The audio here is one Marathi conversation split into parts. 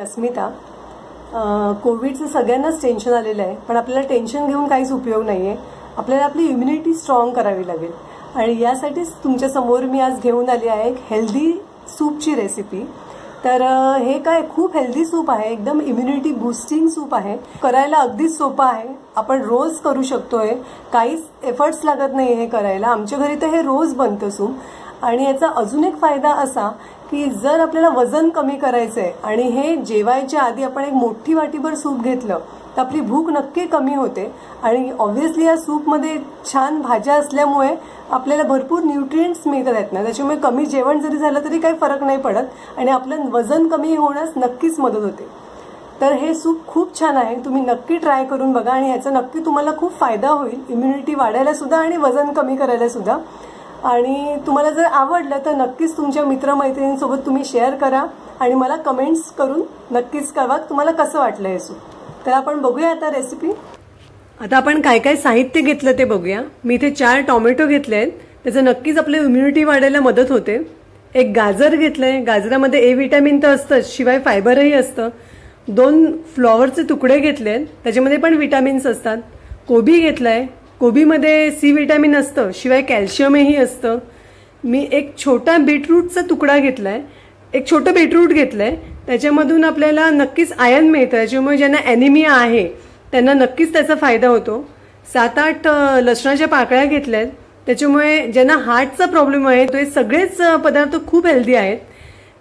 अस्मिता कोविडचं सगळ्यांनाच टेन्शन आलेलं आहे पण आपल्याला टेन्शन घेऊन काहीच उपयोग नाही आहे आपल्याला आपली इम्युनिटी स्ट्रॉंग करावी लागेल. आणि यासाठीच तुमच्यासमोर मी आज घेऊन आली आहे एक हेल्दी सूपची रेसिपी तर हे काय खूप हेल्दी सूप आहे एकदम इम्युनिटी बुस्टिंग सूप आहे. करायला अगदीच सोपं आहे. आपण रोज करू शकतोय. काहीच एफर्ट्स लागत नाही हे करायला. आमच्या घरी तर हे रोज बनतं सूप आणि याचा अजून एक फायदा असा की जर आपल्याला वजन कमी करायचं आहे आणि हे जेवायच्या आधी आपण एक मोठी वाटीभर सूप घेतलं तर आपली भूक नक्की कमी होते. आणि ऑब्व्हियसली या सूपमध्ये छान भाज्या असल्यामुळे आपल्याला भरपूर न्यूट्रियंट्स मिळतात आहेत ना. त्याच्यामुळे कमी जेवण जरी झालं तरी काही फरक नाही पडत आणि आपलं वजन कमी होण्यास नक्कीच मदत होते. तर हे सूप खूप छान आहे. तुम्ही नक्की ट्राय करून बघा आणि ह्याचा नक्की तुम्हाला खूप फायदा होईल. इम्युनिटी वाढायला सुद्धा आणि वजन कमी करायला सुद्धा. आणि तुम्हाला जर आवडलं तर नक्कीच तुमच्या मित्रमैत्रिणींसोबत तुम्ही शेअर करा आणि मला कमेंट्स करून नक्कीच कळवा तुम्हाला कसं वाटलं हे सूप. तर आपण बघूया आता रेसिपी आता आपण काय काय साहित्य घेतलं ते बघूया. मी इथे चार टॉमॅटो घेतले आहेत. त्याचं नक्कीच आपली इम्युनिटी वाढायला मदत होते. एक गाजर घेतलंय. गाजरामध्ये ए विटॅमिन तर असतंच शिवाय फायबरही असतं. दोन फ्लॉवरचे तुकडे घेतले आहेत त्याच्यामध्ये पण विटॅमिन्स असतात. कोबी घेतलाय. कोबीमध्ये सी विटॅमिन असतं शिवाय कॅल्शियमही असतं. मी एक छोटा बीटरूटचा तुकडा घेतलाय. एक छोटं बीटरूट घेतलंय. त्याच्यामधून आपल्याला नक्कीच आयन मिळतं त्याच्यामुळे ज्यांना ॲनिमिया आहे त्यांना नक्कीच त्याचा फायदा होतो. सात आठ लसणाच्या पाकळ्या घेतल्या आहेत त्याच्यामुळे ज्यांना हार्टचा प्रॉब्लेम आहे ते सगळेच पदार्थ खूप हेल्दी आहेत.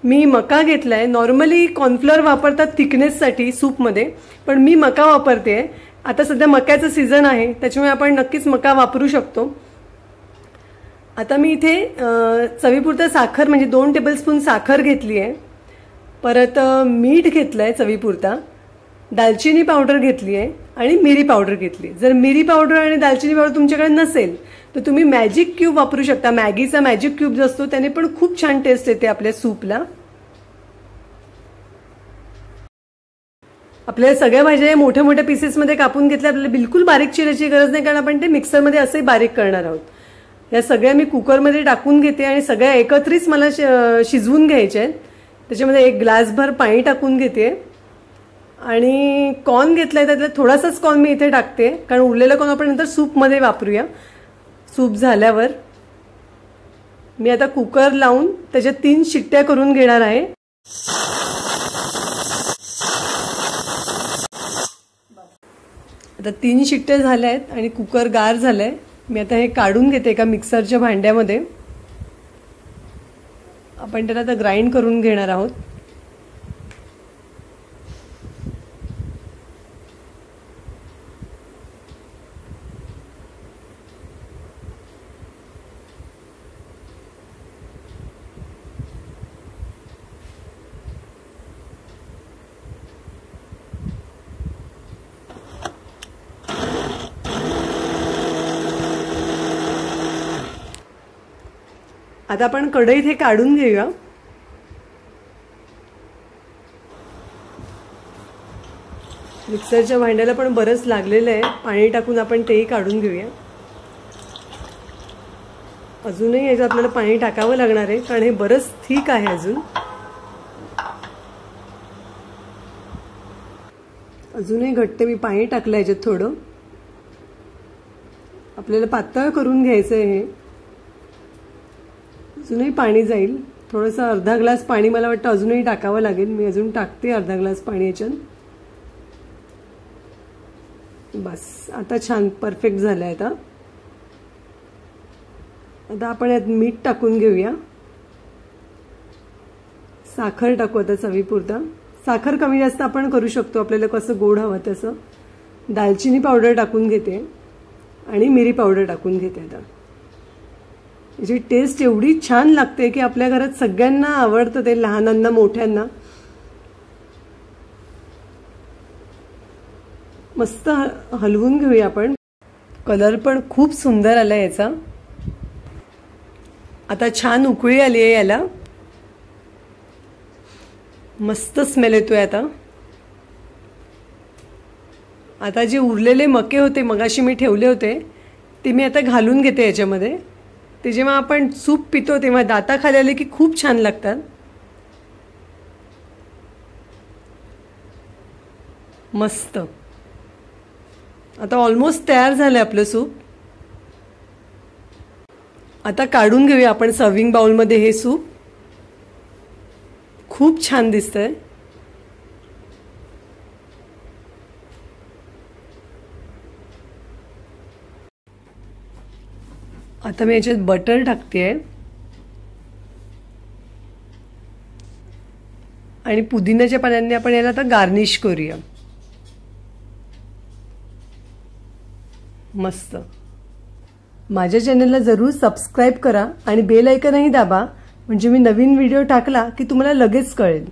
मी मका घेतलाय. नॉर्मली कॉर्नफ्लर वापरतात थिकनेससाठी सूपमध्ये पण मी मका वापरते आहे आता सध्या मक्याचं सीझन आहे त्याच्यामुळे आपण नक्कीच मका वापरू शकतो. आता मी इथे चवीपुरतं साखर म्हणजे दोन टेबलस्पून साखर घेतली आहे परत मीठ घेतलं आहे चवीपुरता. दालचिनी पावडर घेतली आहे आणि मिरी पावडर घेतली जर मिरी पावडर आणि दालचिनी पावडर तुमच्याकडे नसेल तर तुम्ही मॅजिक क्यूब वापरू शकता. मॅगीचा मॅजिक क्यूब जो असतो त्याने पण खूप छान टेस्ट येते आपल्या सूपला आपल्याला सगळ्या भाज्या मोठ्या मोठ्या पीसेसमध्ये कापून घेतल्या आपल्याला बिलकुल बारीक चिरायची गरज नाही कारण आपण ते मिक्सरमध्ये असंही बारीक करणार आहोत. या सगळ्या मी कुकरमध्ये टाकून घेते आणि सगळ्या एकत्रित मला श- शिजवून घ्यायच्या आहेत. त्याच्यामध्ये एक ग्लासभर पाणी टाकून घेते. आणि कॉर्न घेतला आहे त्यातला थोडासाच कॉर्न मी इथे टाकते कारण उरलेला कॉर्न आपण नंतर सूपमध्ये वापरूया. सूप झाल्यावर मी आता कुकर लावून त्याच्यात तीन शिट्ट्या करून घेणार आहे. आता तीन शिट्ट्या झाल्या आहेत आणि कुकर गार झालंय. मी आता हे काढून घेते एका मिक्सरच्या भांड्यामध्ये. आपण त्याला आता ग्राइंड करून घेणार आहोत. आता आपण कढईत हे काढून घेऊया. मिक्सरच्या भांड्याला पण बरंच लागलेलं आहे. पाणी टाकून आपण तेही काढून घेऊया. अजूनही याचं आपल्याला पाणी टाकावं लागणार आहे कारण हे बरंच ठीक आहे अजून. अजूनही घट्ट मी पाणी टाकलं याच्यात थोडं. आपल्याला पातळ करून घ्यायचं आहे हे. अजूनही पाणी जाईल. थोडंसं अर्धा ग्लास पाणी मला वाटतं अजूनही टाकावं लागेल. मी अजून टाकते अर्धा ग्लास पाणी याच्यात. बस. आता छान परफेक्ट झालं आहे आता. आता आपण यात मीठ टाकून घेऊया. साखर टाकू आता चवीपुरता. साखर कमी जास्त आपण करू शकतो. आपल्याला कसं गोड हवं तसं. दालचिनी पावडर टाकून घेते. आणि मिरी पावडर टाकून घेते आता. याची टेस्ट एवढी छान लागते की आपल्या घरात सगळ्यांना आवडतं ते लहानांना मोठ्यांना. मस्त हलवून घेऊया आपण. कलर पण खूप सुंदर आला याचा. आता छान उकळी आली आहे याला. मस्त स्मेल येतोय आता. आता जे उरलेले मके होते मगाशी मी ठेवले होते ते मी आता घालून घेते याच्यामध्ये. ते जेव्हा आपण सूप पितो तेव्हा दाता आले की खूप छान लागतात. मस्त. आता ऑलमोस्ट तयार झालं आपलं सूप. आता काढून घेऊया आपण सर्विंग बाउलमध्ये हे सूप. खूप छान दिसतंय. आता मी याच्यात बटर टाकते आणि पुदिन्याच्या पाण्याने आपण याला आता गार्निश करूया. मस्त. माझ्या चॅनलला जरूर सबस्क्राईब करा आणि बेल ऐकनही दाबा. म्हणजे मी नवीन व्हिडिओ टाकला की तुम्हाला लगेच कळेल.